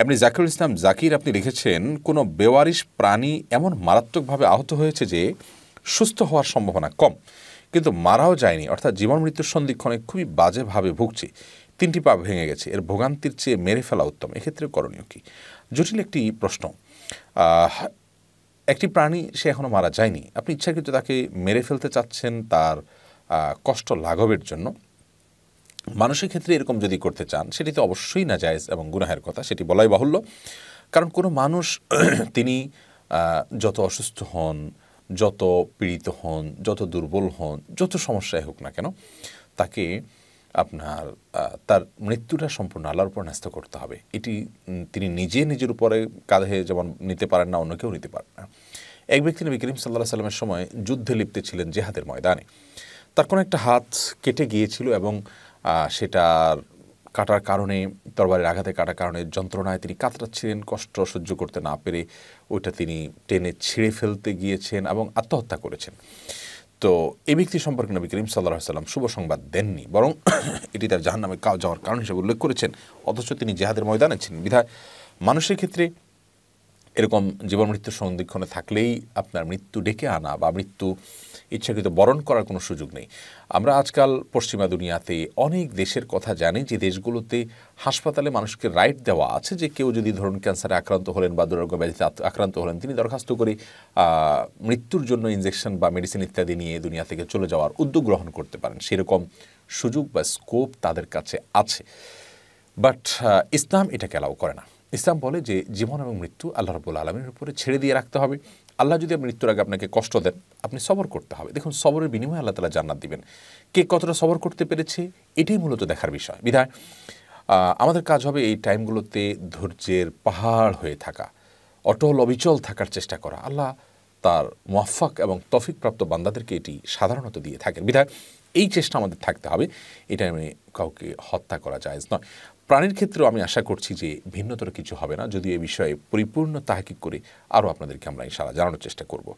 এমনি জাকিরুল ইসলাম, জাকির আপনি লিখেছেন, কোনো বেওয়ারিশ প্রাণী এমন মারাত্মকভাবে আহত হয়েছে যে সুস্থ হওয়ার সম্ভাবনা কম। কিন্তু মারাও যায়নি, অর্থাৎ জীবন মৃত্যুর সন্ধিক্ষণে খুবই বাজেভাবে ভুগছে। তিনটি পা ভেঙে গেছে, এর ভোগান্তির চেয়ে মেরে ফেলা উত্তম। এক্ষেত্রে করণীয় কী? জটিল একটি প্রশ্ন। একটি প্রাণী সে এখনও মারা যায়নি। আপনি ইচ্ছাকৃত তাকে মেরে ফেলতে চাচ্ছেন তার কষ্ট লাঘবের জন্য। মানুষের ক্ষেত্রে এরকম যদি করতে চান, সেটি তো অবশ্যই না জায়েজ এবং গুনাহের কথা, সেটি বলাই বাহুল্য। কারণ কোনো মানুষ তিনি যত অসুস্থ হন, যত পীড়িত হন, যত দুর্বল হন, যত সমস্যায় হোক না কেন, তাকে আপনার তার মৃত্যুটা সম্পূর্ণ আল্লাহর উপর ন্যস্ত করতে হবে। এটি তিনি নিজে নিজের উপরে কাঁধে যেমন নিতে পারেন না, অন্য কেউ নিতে পারেন না। এক ব্যক্তি নবী করিম সাল্লাহ সাল্লামের সময় যুদ্ধে লিপ্তে ছিলেন জেহাদের ময়দানে। তার কোনো একটা হাত কেটে গিয়েছিল এবং সেটার কাটার কারণে, তরবারের আঘাতে কাটার কারণে যন্ত্রণায় তিনি কাতরাচ্ছিলেন, কষ্ট সহ্য করতে না পেরে ওইটা তিনি টেনে ছিঁড়ে ফেলতে গিয়েছেন এবং আত্মহত্যা করেছেন। তো এই ব্যক্তি সম্পর্কে নবী করিম সাল্লাহ সাল্লাম শুভ সংবাদ দেননি, বরং এটি তার জাহান নামে যাওয়ার কারণ হিসেবে উল্লেখ করেছেন, অথচ তিনি জেহাদের ময়দানে ছিলেন। বিধায় মানুষের ক্ষেত্রে এরকম জীবন মৃত্যুর সন্দিক্ষণে থাকলেই আপনার মৃত্যু ডেকে আনা বা মৃত্যু ইচ্ছাকৃত বরণ করার কোনো সুযোগ নেই। আমরা আজকাল পশ্চিমা দুনিয়াতে অনেক দেশের কথা জানি যে দেশগুলোতে হাসপাতালে মানুষকে রাইট দেওয়া আছে যে কেউ যদি ধরুন ক্যান্সারে আক্রান্ত হলেন বা দুরারোগ্য ব্যাধিতে আক্রান্ত হলেন, তিনি দরখাস্ত করে মৃত্যুর জন্য ইঞ্জেকশন বা মেডিসিন ইত্যাদি নিয়ে দুনিয়া থেকে চলে যাওয়ার উদ্যোগ গ্রহণ করতে পারেন। সেরকম সুযোগ বা স্কোপ তাদের কাছে আছে। বাট ইসলাম এটাকে অ্যালাউ করে না। ইসলাম বলে যে জীবন এবং মৃত্যু আল্লাহ রবুল আলমীর উপরে ছেড়ে দিয়ে রাখতে হবে। আল্লাহ যদি মৃত্যুর আগে আপনাকে কষ্ট দেন, আপনি সবর করতে হবে। দেখুন, সবরের বিনিময়ে আল্লাহ তালা জান্নাত দিবেন। কে কতটা সবর করতে পেরেছে, এটাই মূলত দেখার বিষয়। বিধায় আমাদের কাজ হবে এই টাইমগুলোতে ধৈর্যের পাহাড় হয়ে থাকা, অটল অবিচল থাকার চেষ্টা করা। আল্লাহ তার মোয়াফাক এবং তফিকপ্রাপ্ত বান্দাদেরকে এটি সাধারণত দিয়ে থাকেন। বিধায়, এই চেষ্টা আমাদের থাকতে হবে। এটা আমি কাউকে হত্যা করা যায় নয়। প্রাণীর ক্ষেত্রেও আমি আশা করছি যে ভিন্নতর কিছু হবে না। যদি এ বিষয়ে পরিপূর্ণ তাহাকি করে আরও আপনাদেরকে আমরা ইশারা জানানোর চেষ্টা করব।